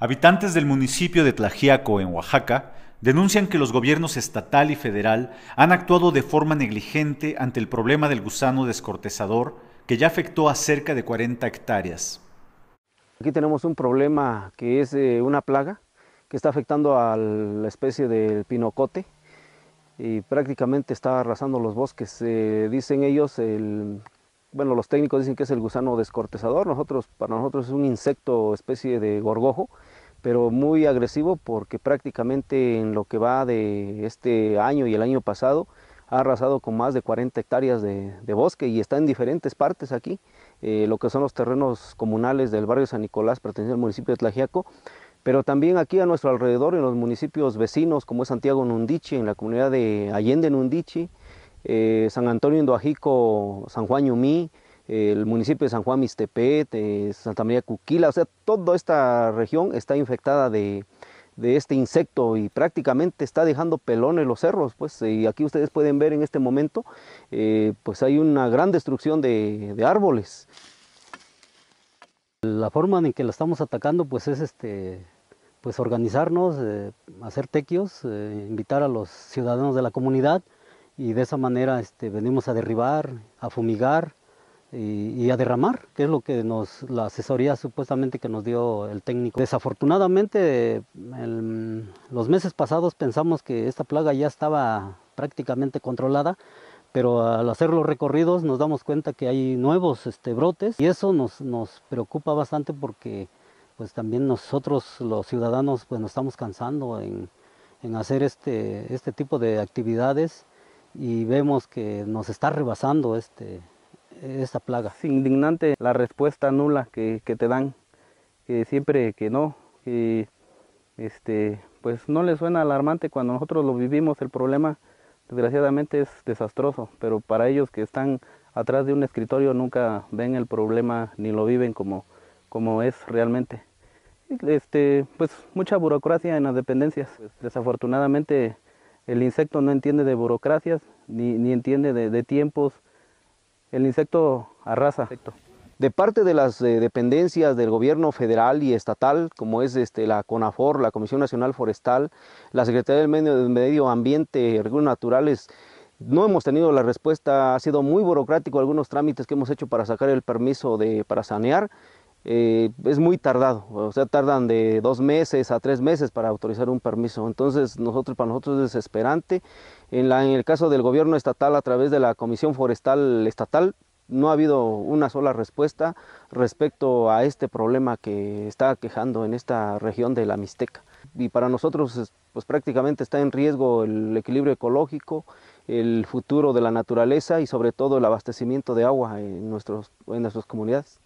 Habitantes del municipio de Tlajiaco, en Oaxaca, denuncian que los gobiernos estatal y federal han actuado de forma negligente ante el problema del gusano descortezador que ya afectó a cerca de 40 hectáreas. Aquí tenemos un problema que es eh, una plaga que está afectando a la especie del pinocote y prácticamente está arrasando los bosques. Eh, dicen ellos, el, bueno, los técnicos dicen que es el gusano descortezador, nosotros, para nosotros es un insecto especie de gorgojo pero muy agresivo porque prácticamente en lo que va de este año y el año pasado ha arrasado con más de 40 hectáreas de, bosque y está en diferentes partes aquí, eh, lo que son los terrenos comunales del barrio San Nicolás, perteneciente al municipio de Tlajiaco, pero también aquí a nuestro alrededor, en los municipios vecinos, como es Santiago Nundichi, en la comunidad de Allende Nundichi, eh, San Antonio Indoajico, San Juan Yumí, el municipio de San Juan Mistepet, Santa María Cuquila, o sea, toda esta región está infectada de, este insecto y prácticamente está dejando pelones los cerros, pues, y aquí ustedes pueden ver en este momento, eh, pues hay una gran destrucción de, árboles. La forma en que la estamos atacando, pues, es este, pues organizarnos, eh, hacer tequios, eh, invitar a los ciudadanos de la comunidad y de esa manera este, venimos a derribar, a fumigar, y, a derramar, que es lo que nos, la asesoría supuestamente que nos dio el técnico. Desafortunadamente, los meses pasados pensamos que esta plaga ya estaba prácticamente controlada, pero al hacer los recorridos nos damos cuenta que hay nuevos este, brotes y eso nos, preocupa bastante porque pues también nosotros los ciudadanos pues nos estamos cansando en, en hacer este, este tipo de actividades y vemos que nos está rebasando este, esta plaga. Es indignante la respuesta nula que, te dan, que siempre que no, que este, pues no les suena alarmante cuando nosotros lo vivimos, el problema desgraciadamente es desastroso, pero para ellos que están atrás de un escritorio nunca ven el problema ni lo viven como, como es realmente. Este, pues mucha burocracia en las dependencias. Pues, desafortunadamente el insecto no entiende de burocracias, ni, ni entiende de, tiempos, el insecto arrasa. De parte de las eh, dependencias del gobierno federal y estatal, como es este, la CONAFOR, la Comisión Nacional Forestal, la Secretaría del Medio, Medio Ambiente y Recursos Naturales, no hemos tenido la respuesta, ha sido muy burocrático algunos trámites que hemos hecho para sacar el permiso de, para sanear, eh, es muy tardado, o sea, tardan de dos meses a tres meses para autorizar un permiso. Entonces, nosotros, para nosotros es desesperante. En, el caso del gobierno estatal, a través de la Comisión Forestal Estatal, no ha habido una sola respuesta respecto a este problema que está quejando en esta región de la Mixteca. Y para nosotros, pues prácticamente está en riesgo el equilibrio ecológico, el futuro de la naturaleza y sobre todo el abastecimiento de agua en, nuestros, en nuestras comunidades.